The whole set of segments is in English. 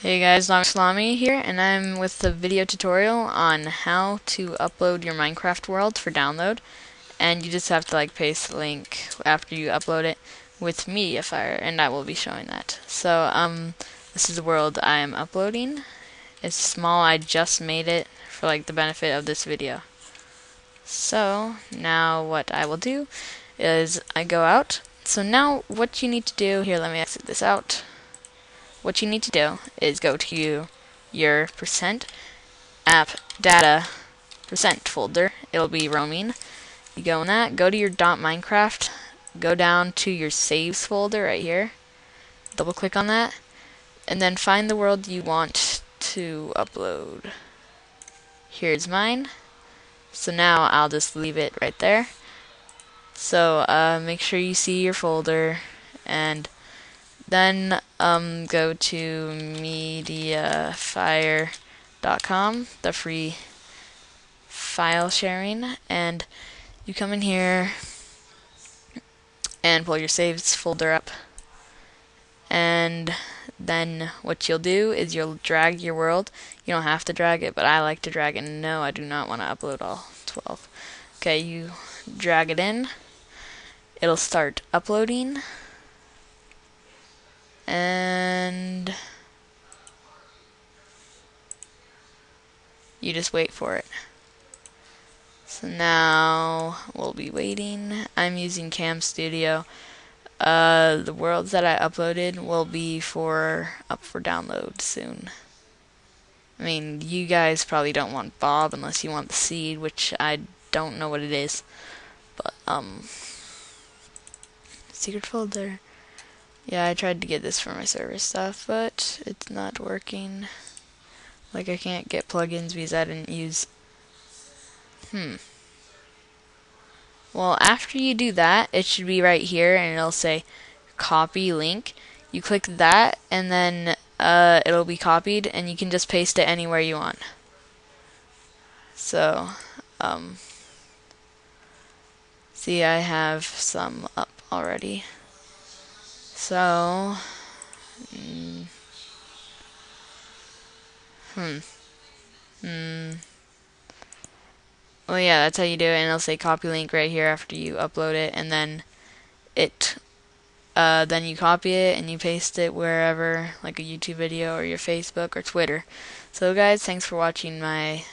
Hey guys, Domy Salami here, and I'm with the video tutorial on how to upload your Minecraft world for download. And you just have to like paste the link after you upload it with Mediafire, and I will be showing that. So, um, this is the world I am uploading. It's small, I just made it for like the benefit of this video. So, now what I will do is I go out. So now what you need to do, here let me exit this out what you need to do is go to your percent app data percent folder. It'll be roaming. You go in that, go to your dot Minecraft, go down to your saves folder right here, double click on that, and then find the world you want to upload. Here's mine. So now I'll just leave it right there. So uh, make sure you see your folder and then um, go to mediafire.com, the free file sharing, and you come in here and pull your saves folder up. And then what you'll do is you'll drag your world. You don't have to drag it, but I like to drag it. No, I do not want to upload all 12. Okay, you drag it in. It'll start uploading and you just wait for it. So now we'll be waiting. I'm using Cam Studio. Uh, the worlds that I uploaded will be for up for download soon. I mean, you guys probably don't want Bob unless you want the seed, which I don't know what it is. But um, secret folder. Yeah, I tried to get this for my server stuff, but it's not working. Like, I can't get plugins because I didn't use... Hmm. Well, after you do that, it should be right here, and it'll say copy link. You click that, and then uh, it'll be copied, and you can just paste it anywhere you want. So, um, see, I have some up already. So, mm, hmm, hmm. Well, yeah, that's how you do it, and it'll say copy link right here after you upload it, and then it, uh, then you copy it and you paste it wherever, like a YouTube video or your Facebook or Twitter. So, guys, thanks for watching my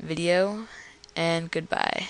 video, and goodbye.